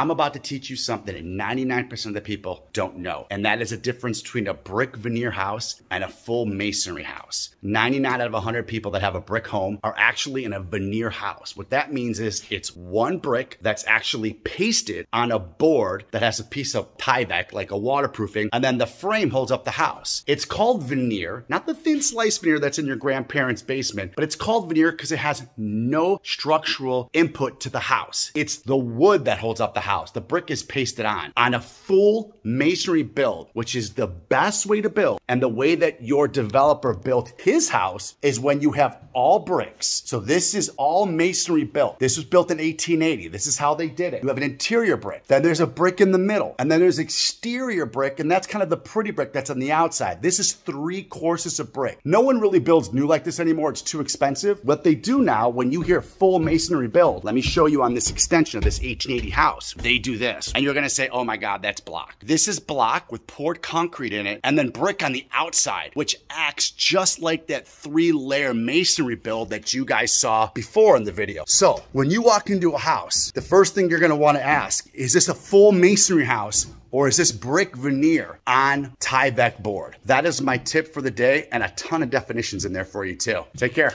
I'm about to teach you something that 99% of the people don't know. And that is a difference between a brick veneer house and a full masonry house. 99 out of 100 people that have a brick home are actually in a veneer house. What that means is it's one brick that's actually pasted on a board that has a piece of Tyvek, like a waterproofing, and then the frame holds up the house. It's called veneer, not the thin slice veneer that's in your grandparents' basement, but it's called veneer because it has no structural input to the house. It's the wood that holds up the house. The brick is pasted on. On a full masonry build, which is the best way to build, and the way that your developer built his house is when you have all bricks. So this is all masonry built. This was built in 1880. This is how they did it. You have an interior brick, then there's a brick in the middle, and then there's exterior brick, and that's kind of the pretty brick that's on the outside. This is three courses of brick. No one really builds new like this anymore. It's too expensive. What they do now, when you hear full masonry build, let me show you on this extension of this 1880 house. They do this, and you're gonna say, oh my God, that's block. This is block with poured concrete in it, and then brick on the outside, which acts just like that three layer masonry build that you guys saw before in the video. So when you walk into a house, the first thing you're gonna wanna ask, is this a full masonry house or is this brick veneer on Tyvek board? That is my tip for the day and a ton of definitions in there for you too. Take care.